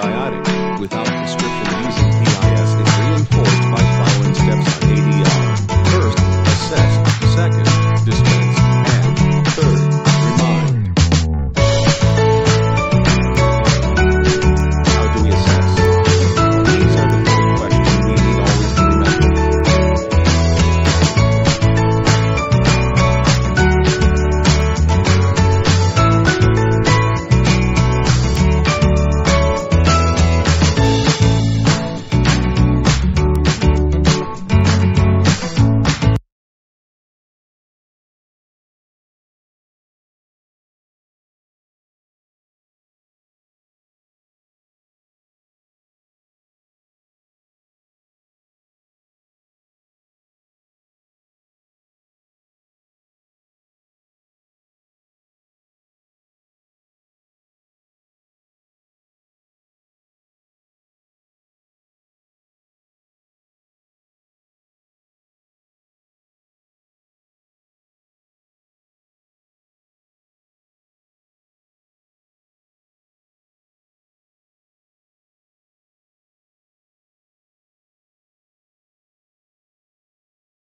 antibiotics without